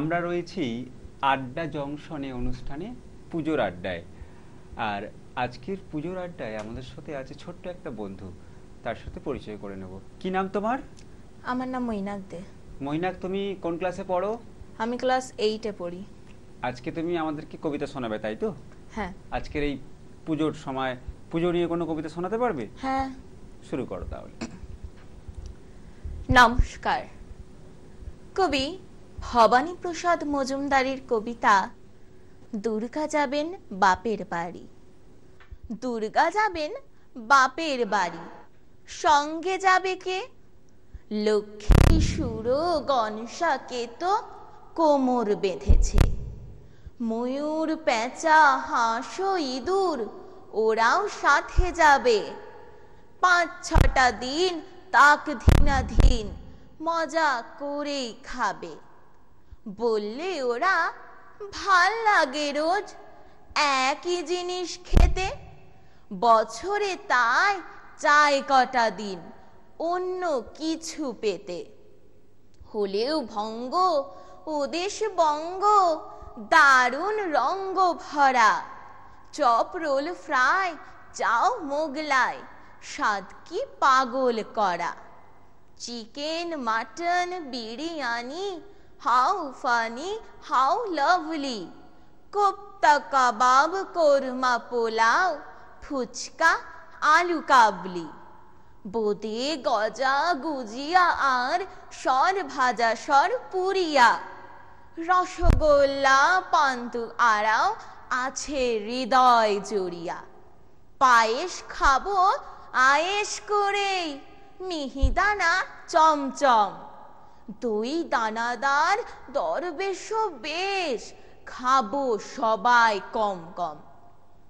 আমরা রয়েছি আড্ডা জংশনে অনুষ্ঠানে পুজোর আড্ডায়। আর আজকের পুজোর আড্ডায় আমাদের সাথে আছে ছোট্ট একটা বন্ধু তার সাথে পরিচয় করে নেব। কি নাম তোমার? আমার নাম মৈনাক দে। মৈনাক তুমি কোন ক্লাসে পড়ো? আমি ক্লাস এইটে পড়ি। আজকে তুমি আমাদেরকে কবিতা শোনাবে তাই তো? হ্যাঁ। আজকের এই পুজোর সময় পুজো নিয়ে কোনো কবিতা শোনাতে পারবে? হ্যাঁ। শুরু করো তাহলে। নমস্কার। কবি ভবানী প্রসাদ মজুমদারের কবিতা, দুর্গা যাবেন বাপের বাড়ি। দুর্গা যাবেন বাপের বাড়ি। সঙ্গে যাবে কে? লক্ষ্মী সুর গনসাকে তো কোমর বেঁধেছে। ময়ূর পেঁচা হাঁস ইঁদুর ওরাও সাথে যাবে। পাঁচ ছটা দিন তাক ধিনাধীন, মজা করেই খাবে। বললে ওরা, ভালো লাগে রোজ একই জিনিস খেতে। বছরে তাই চায় কটা দিন অন্য কিছু পেতে। হলেও ভঙ্গ, ওদেশ বঙ্গ, দারুণ রঙ্গ ভরা। চপ রোল ফ্রাই, চাও মোগলাই, স্বাদ কি পাগল করা। Chicken, mutton, biryani how funny how lovely kofta kebab korma pulao phuchka আলু কাবলি বোদে গজা গুজিয়া আর সর ভাজা সর পুরিয়া রসগোল্লা পান্তু আড়াও আছে হৃদয় জড়িয়া পায়েস খাব আয়েস করে মিহিদানা চমচম দই দানাদার দরবেশ বেশ খাব সবাই কম কম।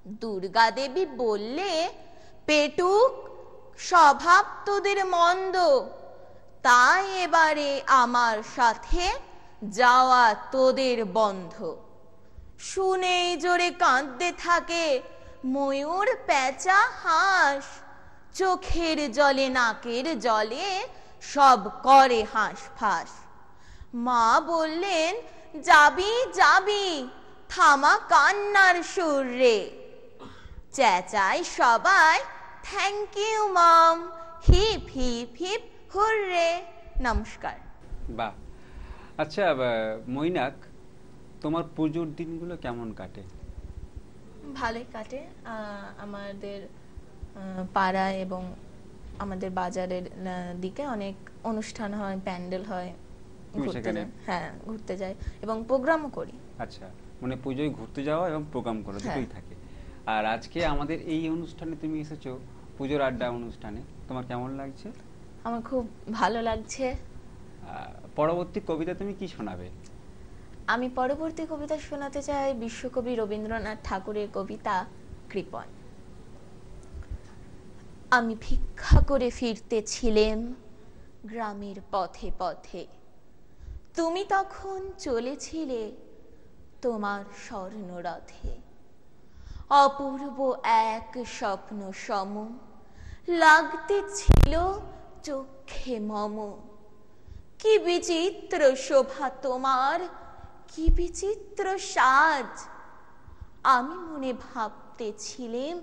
দুর্গা দেবী বললে, পেটুক, স্বভাব তোদের মন্দ। তাই এবারে আমার সাথে যাওয়া তোদের বন্ধ। শুনেই জোরে কাঁদতে থাকে ময়ূর পেঁচা হাঁস। চোখের জলে, নাকের জলে সব করে হাঁস ফাঁস। মা বললেন যাবি যাবি থামা কান্নার সুর রে। চেঁচাই সবাই thank you mom hip hip hip hurray নমস্কার। বাহ। আচ্ছা মৈনাক তোমার পুজোর দিনগুলো কেমন কাটে? ভালোই কাটে। আমাদের পাড়ায় এবং আমাদের বাজারের দিকে অনেক অনুষ্ঠান হয় প্যান্ডেল হয় ঘুরতে। হ্যাঁ ঘুরতে যাই এবং প্রোগ্রামও করি। আচ্ছা মানে পুজোয় ঘুরতে যাওয়া এবং প্রোগ্রাম করা হ্যাঁ। দুটোই থাকে। আর আজকে আমাদের এই অনুষ্ঠানে তুমি এসেছ পুজোর আড্ডা অনুষ্ঠানে তোমার কেমন লাগছে? আমার খুব ভালো লাগছে। পরবর্তী কবিতা তুমি কি শোনাবে? আমি পরবর্তী কবিতা শোনাতে চাই বিশ্বকবি রবীন্দ্রনাথ ঠাকুরের কবিতা কৃপণ আমি ভিক্ষা করে ফিরতেছিলেম গ্রামের পথে পথে। তুমি তখন চলেছিলে তোমার স্বর্ণরথে। অপূর্ব এক স্বপ্ন সম লাগতে ছিল চোখে মম। কি বিচিত্র শোভা তোমার, কি বিচিত্র সাজ। আমি মনে ভাবতেছিলেম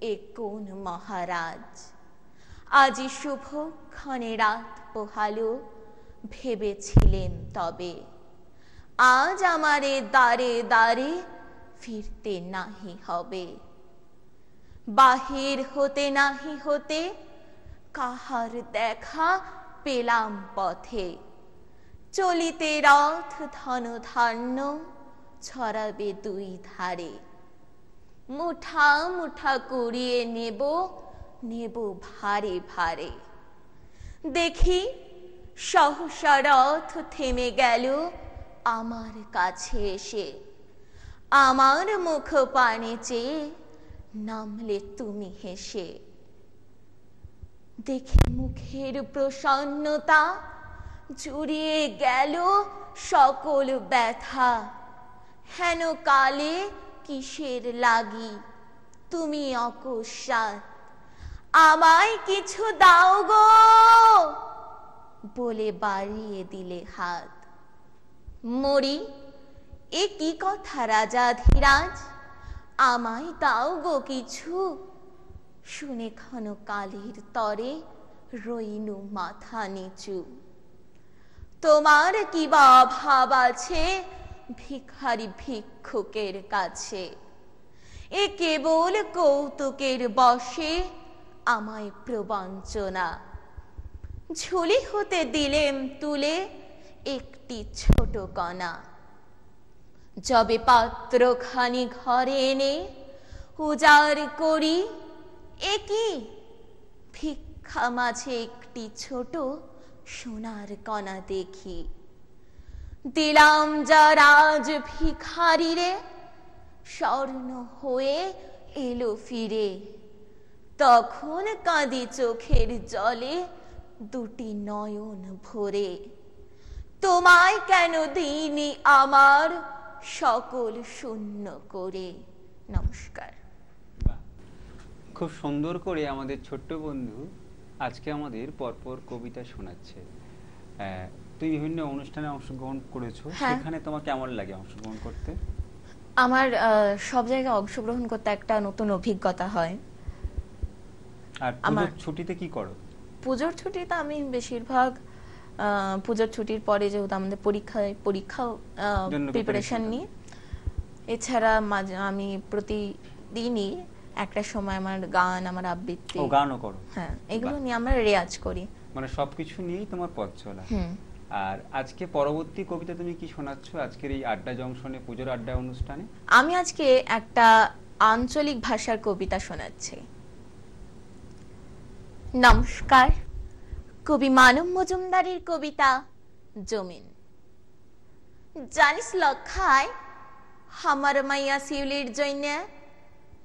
এ কোন মহারাজ। আজি শুভক্ষণে রাত পোহালো ভেবেছিলেম তবে। আজ আমারে দাঁড়ে দাঁড়ে ফিরতে নাহি হবে। বাহির হতে নাহি হতে কাহার দেখা পেলাম পথে। চলিতে রথ ধন ধান্য ছড়াবে দুই ধারে। মুঠা মুঠা কুড়িয়ে নেব নেব ভারে ভারে। দেখি সহসা রথ থেমে গেল আমার কাছে এসে। আমার মুখ পানে চেয়ে নামলে তুমি হেসে। দেখে মুখের প্রসন্নতা জুড়িয়ে গেল সকল ব্যথা। হেন কালে কিসের লাগি? তুমি অকস্মাৎ আমায় কিছু দাও গো বলে বাড়িয়ে দিলে হাত। মরি, এ কি কথা রাজা ধীরাজ? আমায় দাও গো কিছু। শুনে ক্ষণ কালের তরে রইনু মাথা নিচু। তোমার কি বা অভাব আছে? ভিখারি ভিক্ষুকের কাছে। এ কেবল কৌতুকের বসে, আমায় প্রবঞ্চনা। ঝুলি হতে দিলেম তুলে একটি ছোট কণা। যবে পাত্রখানি ঘরে এনে উজাড় করি, এ ভিক্ষা মাঝে একটি ছোট সোনার কণা দেখি। দিলাম যা রাজ ভিখারি রে। স্বর্ণ হয়ে এলো ফিরে। তখন কাঁদি চোখের জলে দুটি নয়ন ভরে। তোমায় কেন দিইনি আমার সকল শূন্য করে? নমস্কার। খুব সুন্দর করে আমাদের ছোট্ট বন্ধু আজকে আমাদের পরপর কবিতা শোনাচ্ছে। তুই বিভিন্ন অনুষ্ঠানে অংশগ্রহণ করেছ। হ্যাঁ। সেখানে তোমার কেমন লাগে অংশগ্রহণ করতে? আমার সব জায়গায় অংশগ্রহণ করতে একটা নতুন অভিজ্ঞতা হয়। আর পুজোর ছুটিতে কি করো? পুজোর ছুটিতে আমি বেশিরভাগ পুজোর ছুটির পরে যেহেতু আমাদের পরীক্ষায় পরীক্ষাও জন্য প্রিপারেশন নিই। এছাড়া মাঝে আমি প্রতিদিনই একটা সময় আমার গান আমার আবৃত্তি। ও গানও করো? হ্যাঁ এগুলো নিয়ে আমরা রেয়াজ করি। মানে সবকিছু নিয়েই তোমার পথ চলা। হুম। আর আজকে পরবর্তী কবিতা তুমি কি শোনাচ্ছ? আজকের এই আড্ডা জংশনে, পুজোর আড্ডা অনুষ্ঠানে? আমি আজকে একটা আঞ্চলিক ভাষার কবিতা শোনাচ্ছি। নমস্কার, কবি মানব মজুমদারের কবিতা, জমিন। জানিস লক্ষায়, হামার মাইয়া শিউলির জন্য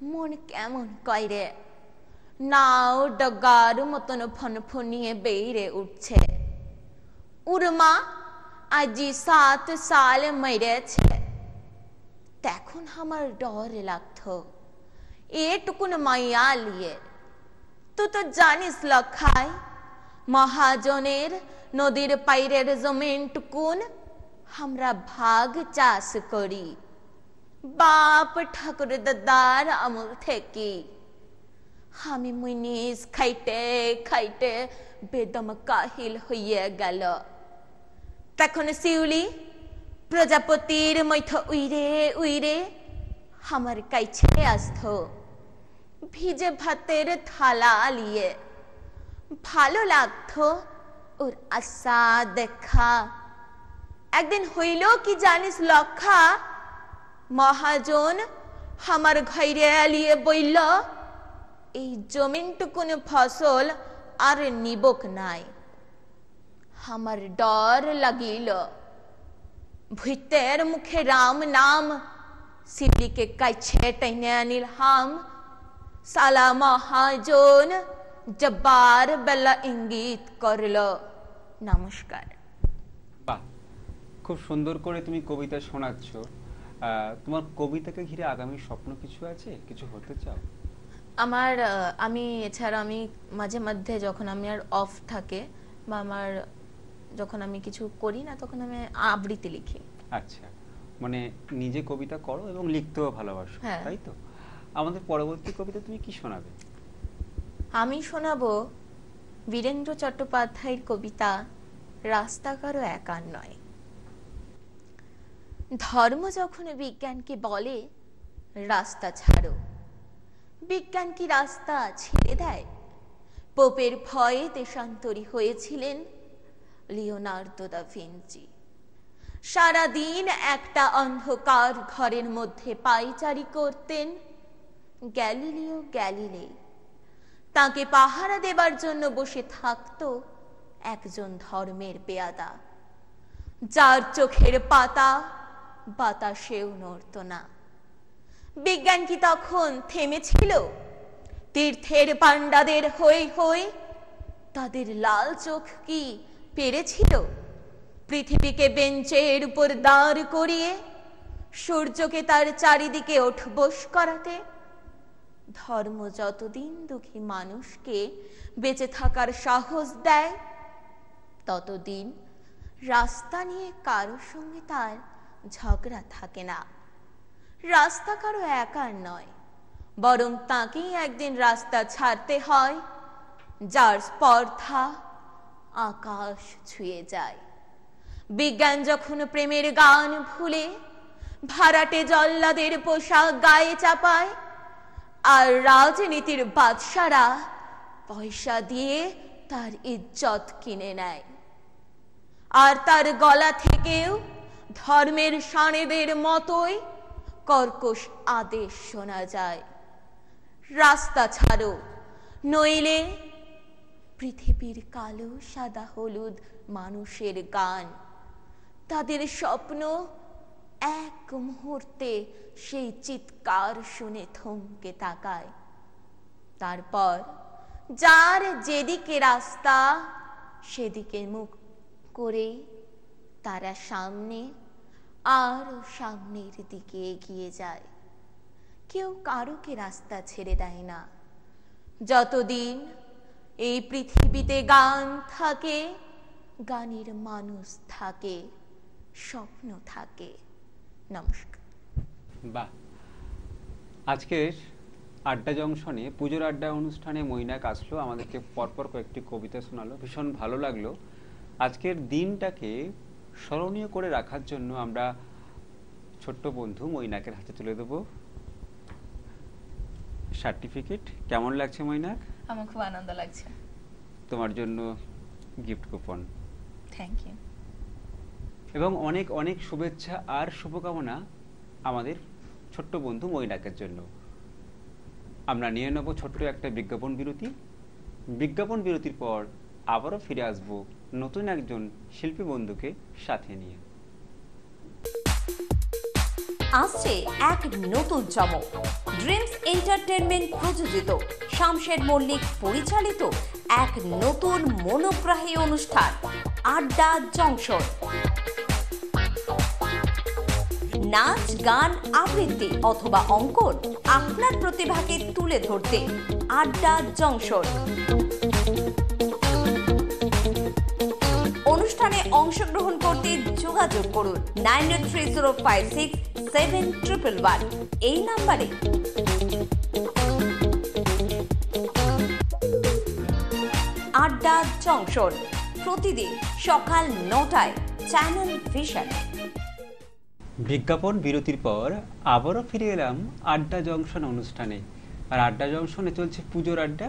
মন কেমন কইরে নাও ডগার মতন ফনফনিয়ে বেইরে উঠছে। উর্মা, আজি সাত সাল মেরেছে। তখন আমার ডর লাগতো। এটুকুন মাইয়া লিয়ে। তুই তো জানিস লক্ষাই মহাজনের নদীর পাইরের জমিন টুকুন আমরা ভাগ চাষ করি। বাপ ঠাকুর দাদার আমল থেকে। আমি মুনিস খাইতে খাইতে বেদম কাহিল হইয়া গেল। তখন শিউলি, প্রজাপতির মৈথ, উইরে উইরে, আমার কাইছে আসত ভিজে ভাতের থালা লিয়ে ভালো লাগতো ওর আশা দেখা। একদিন হইল কি জানিস লক্ষা মহাজন আমার ঘরে আলিয়ে বইল, এই জমিনটুকুন ফসল আর নিবক নাই আমার ডর লাগিল ভূতের মুখে রাম নাম শিবলিকে কাছে টেনে আনিল হাম সালা মহাজন জব্বার বেলা ইঙ্গিত করল নমস্কার বাহ খুব সুন্দর করে তুমি কবিতা শোনাচ্ছ তোমার কবিতাকে ঘিরে আগামী স্বপ্ন কিছু আছে কিছু হতে চাও আমার আমি এছাড়া আমি মাঝে মধ্যে যখন আমি আর অফ থাকে বা আমার যখন আমি কিছু করি না তখন আমি আবৃত্তি লিখি। আচ্ছা। মানে নিজে কবিতা করো এবং লিখতেও ভালোবাসো হ্যাঁ। তাই তো? আমাদের পরবর্তী কবিতা তুমি কি শোনাবে? আমি শোনাবো বীরেন্দ্র চট্টোপাধ্যায়ের কবিতা রাস্তা কারও একার নয়। ধর্ম যখন বিজ্ঞানকে বলে রাস্তা ছাড়ো। বিজ্ঞান কি রাস্তা ছেড়ে দেয়? পোপের ভয়ে দেশান্তরী হয়েছিলেন লিওনার্দো দা ভিঞ্চি। সারাদিন একটা অন্ধকার ঘরের মধ্যে পাইচারি করতেন গ্যালিলিও গ্যালিলে তাকে পাহারা দেবার জন্য বসে থাকত একজন ধর্মের পেয়াদা যার চোখের পাতা বাতাসেও নড়ত না। বিজ্ঞান কি তখন থেমেছিল? তীর্থের পাণ্ডাদের হই হই তাদের লাল চোখ কি পেরেছিল? পৃথিবীকে বেঞ্চের উপর দাঁড় করিয়ে সূর্যকে তার চারিদিকে ওঠবোস করাতে? ধর্ম যতদিন দুঃখী মানুষকে বেঁচে থাকার সাহস দেয়, ততদিন রাস্তা নিয়ে কারোর সঙ্গে তার ঝগড়া থাকে না। রাস্তা কারও একার নয়, বরং তাকেই একদিন রাস্তা ছাড়তে হয়, যার স্পর্ধা আকাশ ছুঁয়ে যায়। বিজ্ঞান যখন প্রেমের গান ভুলে ভাড়াটে জল্লাদের পোশাক গায়ে চাপায়, আর রাজনীতির বাদশারা পয়সা দিয়ে তার ইজ্জত কিনে নেয়। আর তার গলা থেকেও ধর্মের সানেদের মতোই কর্কশ আদেশ শোনা যায়। রাস্তা ছাড়ো। নইলে পৃথিবীর কালো, সাদা, হলুদ মানুষের গান। তাদের স্বপ্ন এক মুহূর্তে সেই চিৎকার শুনে থমকে তাকায়। তারপর যার যেদিকে রাস্তা, সেদিকে মুখ করে তারা সামনে আরও সামনের দিকে এগিয়ে যায়। কেউ কারোকে রাস্তা ছেড়ে দেয় না। যতদিন এই পৃথিবীতে গান থাকে, গানের মানুষ থাকে, স্বপ্ন থাকে। নমস্কার। বাহ। আজকের আড্ডা জংশনে পুজোর আড্ডা অনুষ্ঠানে মৈনাক আসলো, আমাদেরকে পরপর কয়েকটি কবিতা শোনালো। ভীষণ ভালো লাগল। আজকের দিনটাকে স্মরণীয় করে রাখার জন্য আমরা ছোট্ট বন্ধু মৈনাকের হাতে তুলে দেবো। সার্টিফিকেট। কেমন লাগছে মৈনাক? আমার খুব আনন্দ লাগছে। তোমার জন্য গিফট কুপন। থ্যাংক ইউ এবং অনেক অনেক শুভেচ্ছা আর শুভকামনা আমাদের ছোট্ট বন্ধু মৈনাকের জন্য। আমরা নিয়ে নেব ছোট্ট একটা বিজ্ঞাপন বিরতি। বিজ্ঞাপন বিরতির পর আবারও ফিরে আসব নতুন একজন শিল্পী বন্ধুকে সাথে নিয়ে। আসছে এক নতুন চমক। ড্রিমস এন্টারটেনমেন্ট প্রযোজিত শামশের মল্লিক পরিচালিত এক নতুন মনোগ্রাহী অনুষ্ঠান, আড্ডা জংশন। নাচ, গান, আবৃত্তি অথবা অঙ্কন আপনার প্রতিভাকে তুলে ধরতে আড্ডা জংশন। অংশগ্রহণ করতে যোগাযোগ করুন nine three zero five six seven triple one. এই নাম্বারে। আড্ডা জংশন, প্রতিদিন সকাল নটায়, চ্যানেল ভিশন। বিজ্ঞাপন বিরতির পর আবারও ফিরে এলাম আড্ডা জংশন অনুষ্ঠানে। আর আড্ডা জংশনে চলছে পুজোর আড্ডা।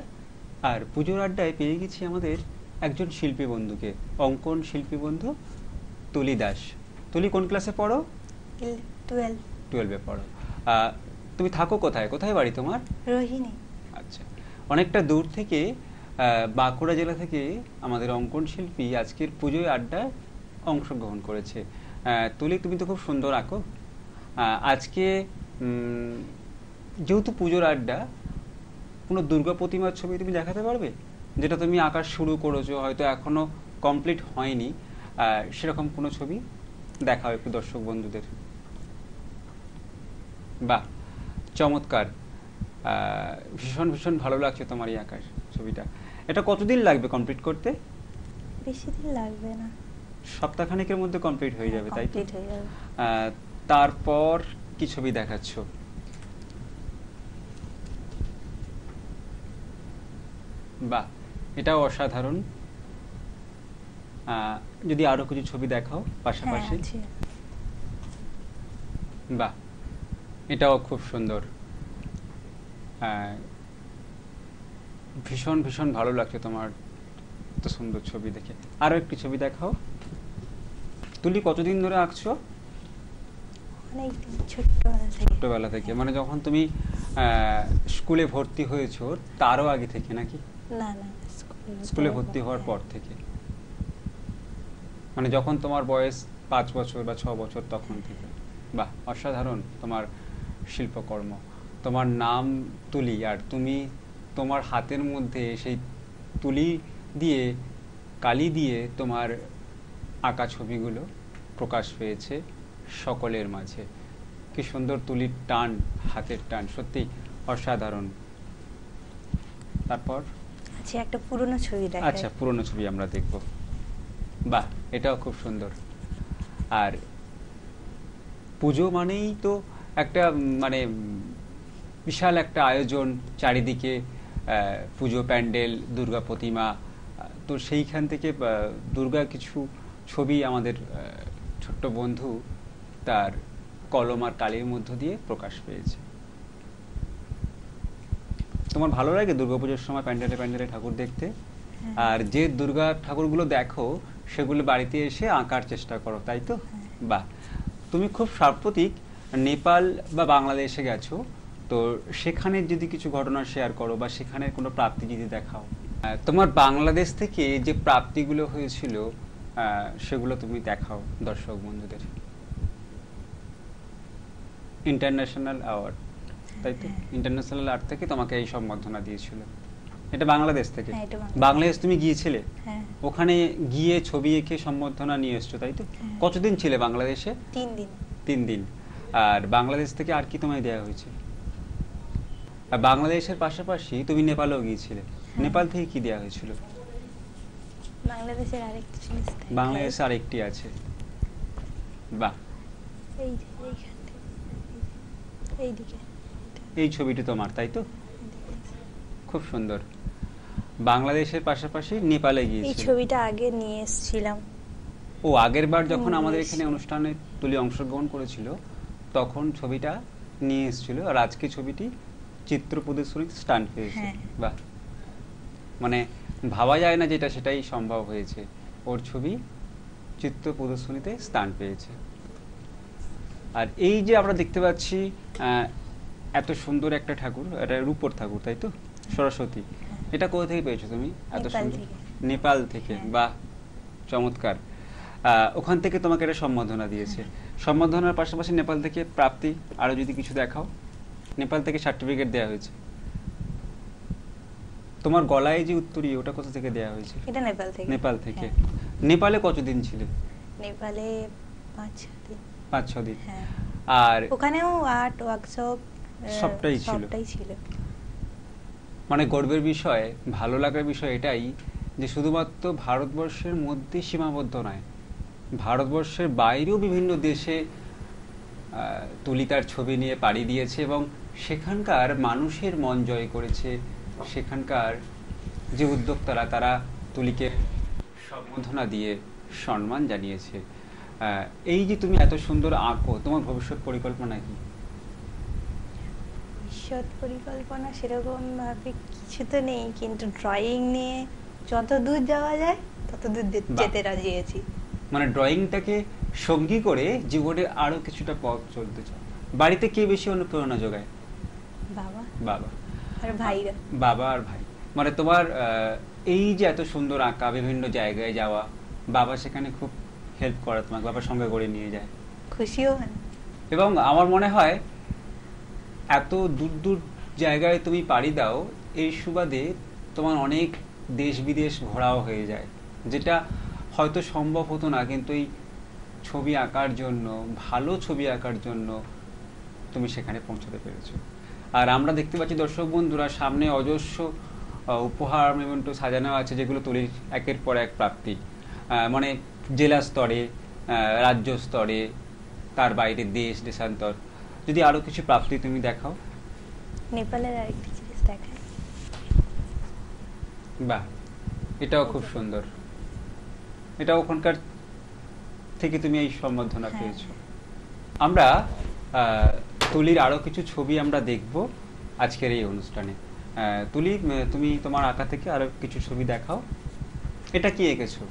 আর পুজোর আড্ডায় পেয়ে গেছি আমাদের একজন শিল্পী বন্ধুকে। অঙ্কন শিল্পী বন্ধু তুলি দাস। তুলি কোন ক্লাসে পড়ো? টুয়েলভ টুয়েলভে পড়ো। তুমি থাকো কোথায়? কোথায় বাড়ি তোমার? রোহিণী। আচ্ছা। অনেকটা দূর থেকে বাঁকুড়া জেলা থেকে আমাদের অঙ্কন শিল্পী আজকের পুজোয় আড্ডায় অংশগ্রহণ করেছে। তুলি তুমি তো খুব সুন্দর আঁকো। আজকে যেহেতু পুজোর আড্ডা কোনো দুর্গা প্রতিমার ছবি তুমি দেখাতে পারবে? যেটা তুমি আঁকা শুরু করেছ হয়তো এখনও কমপ্লিট হয়নি সেরকম কোনো ছবি দেখাও একটু দর্শক বন্ধুদের? বাহ চমৎকার। ভীষণ ভীষণ ভালো লাগছে তোমার এই আঁকার ছবিটা। এটা কতদিন লাগবে কমপ্লিট করতে? বেশি দিন লাগবে না। সপ্তাহখানেকের মধ্যে কমপ্লিট হয়ে যাবে তাই তো? তারপর কি ছবি দেখাচ্ছ? বাহ এটাও অসাধারণ। যদি আরও কিছু ছবি দেখাও হ্যাঁ পাশাপাশি বাহ এটাও খুব সুন্দর। ভীষণ ভীষণ ভালো লাগছে তোমার এত সুন্দর ছবি দেখে। আরও একটি ছবি দেখাও। তুলি কতদিন ধরে আঁকছো? ছোটবেলা থেকে মানে যখন তুমি আহ, স্কুলে ভর্তি হয়েছো তারও আগে থেকে নাকি? না না। স্কুলে ভর্তি হওয়ার পর থেকে। মানে যখন তোমার বয়স পাঁচ বছর বা ছ বছর তখন থেকে। বাহ, অসাধারণ তোমার শিল্পকর্ম। তোমার নাম তুলি আর তুমি তোমার হাতের মধ্যে সেই তুলি দিয়ে, কালি দিয়ে তোমার আঁকা ছবিগুলো প্রকাশ পেয়েছে সকলের মাঝে। কি সুন্দর তুলির টান, হাতের টান সত্যি অসাধারণ। তারপর? আছে একটা পুরনো ছবি দেখা আচ্ছা পুরনো ছবি আমরা দেখব। বাহ, এটাও খুব সুন্দর। আর পুজো মানেই তো একটা মানে বিশাল একটা আয়োজন চারিদিকে পুজো প্যান্ডেল, দুর্গা প্রতিমা তো সেইখান থেকে দুর্গা কিছু ছবি আমাদের ছোট্ট বন্ধু তার কলম আর কালির মধ্য দিয়ে প্রকাশ পেয়েছে। তোমার ভালো লাগে দুর্গাপুজোর সময় প্যান্ডেলে প্যান্ডেলে ঠাকুর দেখতে? হ্যাঁ। আর যে দুর্গা ঠাকুরগুলো দেখো সেগুলো বাড়িতে এসে আঁকার চেষ্টা করো তাই তো? হ্যাঁ। বাহ। তুমি খুব সাম্প্রতিক নেপাল বা বাংলাদেশে গেছো তো সেখানে যদি কিছু ঘটনা শেয়ার করো বা সেখানের কোনো প্রাপ্তি যদি দেখাও। তোমার বাংলাদেশ থেকে যে প্রাপ্তিগুলো হয়েছিল সেগুলো তুমি দেখাও দর্শক বন্ধুদের। International award. তাই তো। ইন্টারন্যাশনাল আর্ট থেকে তোমাকে এই সম্বর্ধনা দিয়েছিল। এটা বাংলাদেশ থেকে? হ্যাঁ, বাংলাদেশ। তুমি গিয়েছিলে? হ্যাঁ। ওখানে গিয়ে ছবি এঁকে সম্বর্ধনা নিয়ে এসছো তাই তো? হ্যাঁ। কতদিন ছিলে বাংলাদেশে? তিন দিন। তিন দিন। আর বাংলাদেশ থেকে আর কি তোমায় দেওয়া হয়েছে? আর বাংলাদেশের পাশাপাশি তুমি নেপালেও গিয়েছিলে। নেপাল থেকে কি দেওয়া হয়েছিল? বাংলাদেশের আরেকটা জিনিস। বাংলাদেশে আরেকটি আছে। বাহ। এই যে এইখান থেকে। এইদিকে। এটা, এই ছবিটি তোমার তাই তো? খুব সুন্দর। বাংলাদেশের পাশাপাশি নেপালে এই ছবিটা আগে নিয়ে এসেছিলাম। ও আগের বার যখন আমাদের এখানে অনুষ্ঠানে তুলি অংশগ্রহণ করেছিল তখন ছবিটা নিয়ে এসেছিল। আর আজকে ছবিটি চিত্র প্রদর্শনী স্টান্ট পেয়েছে হ্যাঁ। বাহ। মানে ভাবা যায় না যেটা সেটাই সম্ভব হয়েছে। ওর ছবি চিত্র প্রদর্শনীতে স্থান পেয়েছে। আর এই যে আমরা দেখতে পাচ্ছি আহ, এত সুন্দর একটা ঠাকুর এটা রূপর ঠাকুর তাই তো? সরস্বতী। এটা কোথা থেকে পেয়েছ তুমি? এত সুন্দর। থেকে। নেপাল থেকে। হ্যাঁ। বাহ চমৎকার। ওখান থেকে তোমাকে একটা সম্বোধনা দিয়েছে। সম্বোধনার পাশাপাশি নেপাল থেকে প্রাপ্তি আরও যদি কিছু দেখাও। নেপাল থেকে সার্টিফিকেট দেওয়া হয়েছে। তোমার গলায় যে উত্তরী ওটা কোথা থেকে দেওয়া হয়েছে? এটা নেপাল থেকে। নেপাল থেকে। হ্যাঁ। নেপালে কতদিন ছিলে? নেপালে পাঁচ ছ দিন। পাঁচ ছ দিন। হ্যাঁ। আর ওখানেও আর্ট ওয়ার্কশপ সবটাই ছিল। সবটাই ছিল। মানে গর্বের বিষয় ভালো লাগার বিষয় এটাই যে শুধুমাত্র ভারতবর্ষের মধ্যে সীমাবদ্ধ নয় ভারতবর্ষের বাইরেও বিভিন্ন দেশে আহ, তুলি তার ছবি নিয়ে পাড়ি দিয়েছে এবং সেখানকার মানুষের মন জয় করেছে সেখানকার যে উদ্যোক্তারা তারা তুলিকে সম্বোধনা দিয়ে সম্মান জানিয়েছে। এই যে তুমি এত সুন্দর আঁকো তোমার ভবিষ্যৎ পরিকল্পনা কি? ভবিষ্যৎ পরিকল্পনা সেরকম ভাবে কিছু তো নেই কিন্তু ড্রয়িং নিয়ে যত দূর যাওয়া যায় তত দূর যেতে রাজি আছি। মানে ড্রয়িংটাকে সঙ্গী করে জীবনে আরও কিছুটা পথ চলতে চাও। বাড়িতে কে বেশি অনুপ্রেরণা যোগায়? বাবা। বাবা। আর ভাইরা। বাবা আর ভাই। মানে তোমার এই যে এত সুন্দর আঁকা বিভিন্ন জায়গায় যাওয়া বাবা সেখানে খুব হেল্প করে তোমাকে বাবার সঙ্গে করে নিয়ে যায়। খুশিও হন এবং আমার মনে হয় এত দূর দূর জায়গায় তুমি পাড়ি দাও, এই সুবাদে তোমার অনেক দেশ বিদেশ ঘোরাও হয়ে যায়। যেটা হয়তো সম্ভব হতো না, কিন্তু এই ছবি আঁকার জন্য, ভালো ছবি আঁকার জন্য তুমি সেখানে পৌঁছাতে পেরেছ। আর আমরা দেখতে পাচ্ছি, দর্শক বন্ধুরা, সামনে অজস্র উপহার মেমেন্টো সাজানো আছে, যেগুলো তুলির একের পর এক প্রাপ্তি। মানে জেলা স্তরে রাজ্য স্তরে, তার বাইরে দেশ, দেশান্তর। যদি আরও কিছু প্রাপ্তি তুমি দেখাও। নেপালের আরেকটি জিনিস দেখায় বাহ এটাও খুব সুন্দর। এটা ওখানকার থেকে তুমি এই সম্বর্ধনা হ্যাঁ। পেয়েছ। আমরা তুলির আরও কিছু ছবি আমরা দেখব আজকের এই অনুষ্ঠানে। তুলি তুমি তোমার আঁকা থেকে আরও কিছু ছবি দেখাও। এটা কি এঁকেছো?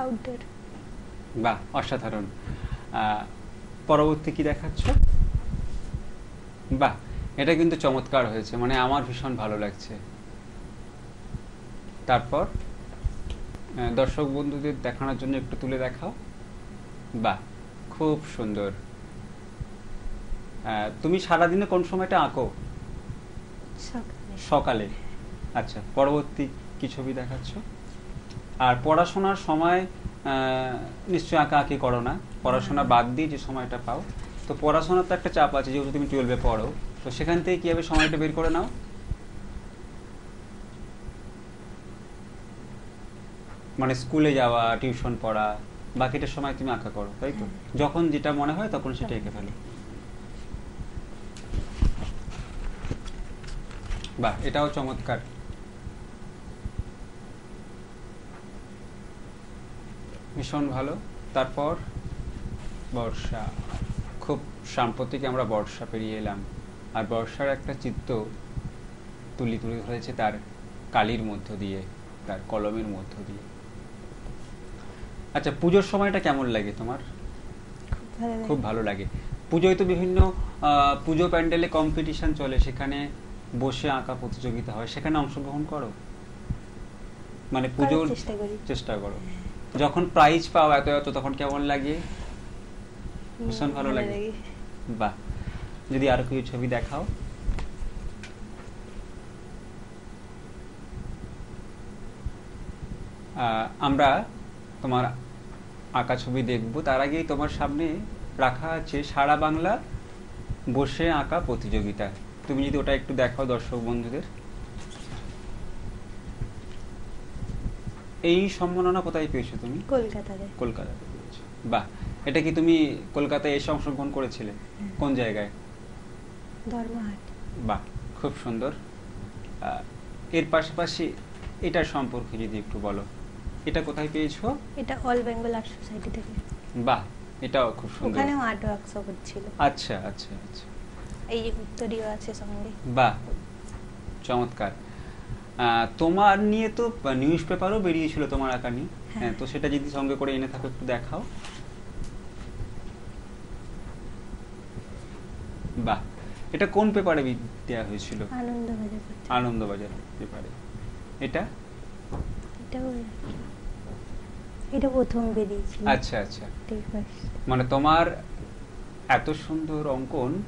আউটডোর বাহ অসাধারণ। আহ, পরবর্তী কি দেখাচ্ছ? বাহ এটা কিন্তু চমৎকার হয়েছে মানে আমার ভীষণ ভালো লাগছে। তারপর দর্শক বন্ধুদের দেখানোর জন্য একটু তুলে দেখাও। বাহ খুব সুন্দর। তুমি সারাদিনে কোন সময়টা আঁকো? সকালে। আচ্ছা পরবর্তী কি ছবি দেখাচ্ছ? আর পড়াশোনার সময় আহ, নিশ্চয়ই আঁকা আঁকি করো না। পড়াশোনা বাদ দিয়ে যে সময়টা পাও। তো পড়াশোনার তো একটা চাপ আছে যেহেতু তুমি টুয়েলভে পড়ো। তো সেখান থেকে কীভাবে সময়টা বের করে নাও? মানে স্কুলে যাওয়া টিউশন পড়া বাকিটা সময় তুমি আঁকা করো তাই তো? যখন যেটা মনে হয় তখন সেটা এঁকে ফেলো। বাহ এটাও চমৎকার। ভীষণ ভালো। তারপর বর্ষা। খুব সাম্প্রতিক আমরা বর্ষা পেরিয়ে এলাম। আর বর্ষার একটা চিত্র তুলি তুলে ধরেছে তার কালির মধ্য দিয়ে তার কলমের মধ্য দিয়ে। আচ্ছা পুজোর সময়টা কেমন লাগে তোমার? খুব ভালো লাগে। পুজোয় তো বিভিন্ন আহ, পুজো প্যান্ডেলে কম্পিটিশন চলে সেখানে বসে আঁকা প্রতিযোগিতা হয়। সেখানে অংশগ্রহণ করো? মানে পুজোর চেষ্টা করো। যখন প্রাইজ পাও এত এত তখন কেমন লাগে? ভীষণ ভালো লাগে। বাহ যদি আরও কিছু ছবি দেখাও। আমরা তোমার আঁকা ছবি দেখব। তার আগেই তোমার সামনে রাখা আছে সারা বাংলা বসে আঁকা প্রতিযোগিতা। তুমি যদি ওটা একটু দেখাও দর্শক বন্ধুদের। এই সম্মাননা কোথায় পেয়েছ তুমি? কলকাতাতে। কলকাতাতে পেয়েছ। বাহ এটা কি তুমি কলকাতায় এসে অংশগ্রহণ করেছিলে? কোন জায়গায়? ধর্মহাট বাহ খুব সুন্দর। এর পাশাপাশি এটার সম্পর্কে যদি একটু বলো এটা কোথায় পেয়েছ? এটা অল বেঙ্গল আর্ট সোসাইটি থেকে। বাহ এটাও খুব সুন্দর। ওখানেও আর্ট ওয়ার্কশপ হচ্ছিল। আচ্ছা আচ্ছা আচ্ছা। এই যে উত্তরীয় আছে সঙ্গে। বাহ চমৎকার। তোমার নিয়ে তো নিউজ পেপারও বেরিয়েছিল তোমার আঁকা নিয়ে। হ্যাঁ। হ্যাঁ তো সেটা যদি সঙ্গে করে এনে থাকো একটু দেখাও বাহ এটা কোন পেপারে দেওয়া হয়েছিল? আনন্দবাজার পেপারে। এটা? এটা প্রথম বেরিয়েছিল। আচ্ছা আচ্ছা। মানে তোমার এত সুন্দর অঙ্কন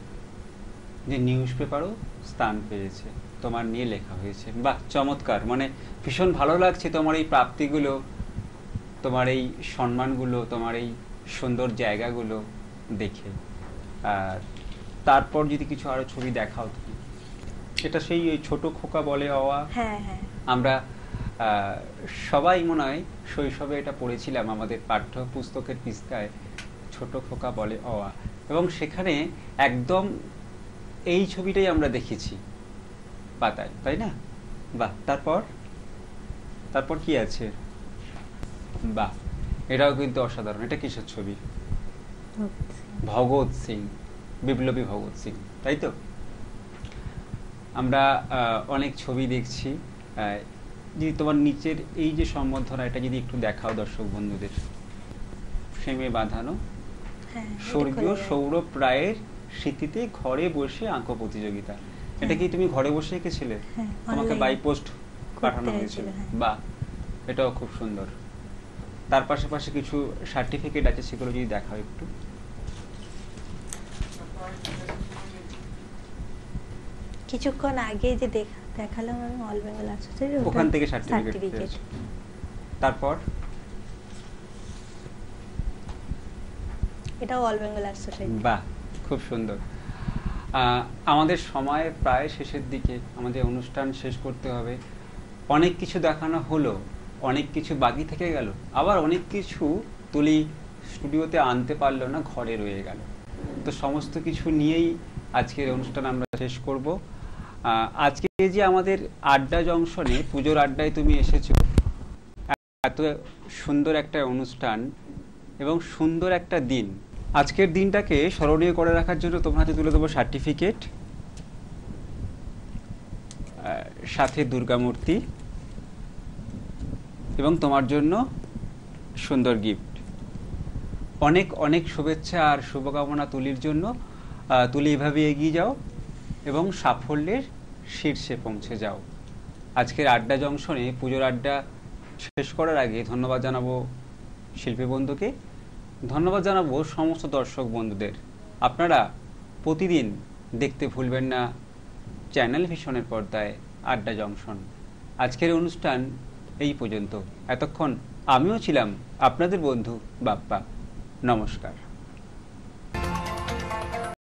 যে নিউজ পেপারও স্থান পেয়েছে। তোমার নিয়ে লেখা হয়েছে। বাহ চমৎকার। মানে ভীষণ ভালো লাগছে তোমার এই প্রাপ্তিগুলো তোমার এই সম্মানগুলো তোমার এই সুন্দর জায়গাগুলো দেখে। আর তারপর যদি কিছু আরও ছবি দেখাও তুমি। এটা সেই ওই ছোট খোকা বলে হওয়া। হ্যাঁ হ্যাঁ। আমরা সবাই মনে হয় শৈশবে এটা পড়েছিলাম আমাদের পাঠ্য পুস্তকের পৃষ্ঠায় ছোট খোকা বলে অওয়া এবং সেখানে একদম এই ছবিটাই আমরা দেখেছি পাতায় তাই না? বাহ তারপর? তারপর কি আছে? বাহ এটাও কিন্তু অসাধারণ। এটা কিসের ছবি? ভগৎ সিং। বিপ্লবী ভগৎ সিং তাই তো? আমরা অনেক ছবি দেখছি যদি তোমার নিচের এই যে সম্বর্ধনা এটা যদি একটু দেখাও দর্শক বন্ধুদের। ফ্রেমে বাঁধানো। হ্যাঁ স্বর্গীয় সৌরভ রায়ের স্মৃতিতে ঘরে বসে আঁকো প্রতিযোগিতা। এটা কি তুমি ঘরে বসে এঁকেছিলে? হ্যাঁ, তোমাকে online বাই পোস্ট পাঠানো হয়েছিল, হ্যাঁ। এটাও খুব সুন্দর। তার পাশাপাশি কিছু সার্টিফিকেট আছে সেগুলো যদি দেখাও একটু। কিছুক্ষণ আগে যে দেখালাম আমি অল বেঙ্গল আর্ট সোসাইটি ওখান থেকে সার্টিফিকেট তারপর? এটাও অল বেঙ্গল আর্ট সোসাইটি বাহ খুব সুন্দর। আমাদের সময় প্রায় শেষের দিকে আমাদের অনুষ্ঠান শেষ করতে হবে। অনেক কিছু দেখানো হলো অনেক কিছু বাকি থেকে গেল। আবার অনেক কিছু তুলি স্টুডিওতে আনতে পারল না ঘরে রয়ে গেল। তো সমস্ত কিছু নিয়েই আজকের অনুষ্ঠান আমরা শেষ করব। আজকে যে আমাদের আড্ডা জংশনে, পুজোর আড্ডায় তুমি এসেছ, এত সুন্দর একটা অনুষ্ঠান এবং সুন্দর একটা দিন। আজকের দিনটাকে স্মরণীয় করে রাখার জন্য তোমার হাতে তুলে দেবো সার্টিফিকেট সাথে দুর্গা মূর্তি, এবং তোমার জন্য সুন্দর গিফট অনেক অনেক শুভেচ্ছা আর শুভকামনা তুলির জন্য। তুলি এভাবে এগিয়ে যাও। এবং সাফল্যের শীর্ষে পৌঁছে যাও। আজকের আড্ডা জংশনে পুজোর আড্ডা শেষ করার আগে ধন্যবাদ জানাব শিল্পী বন্ধুকে। ধন্যবাদ জানাব সমস্ত দর্শক বন্ধুদের। আপনারা প্রতিদিন দেখতে ভুলবেন না চ্যানেল ভিশনের পর্দায় আড্ডা জংশন। আজকের অনুষ্ঠান এই পর্যন্ত। এতক্ষণ আমিও ছিলাম আপনাদের বন্ধু বাপ্পা। নমস্কার।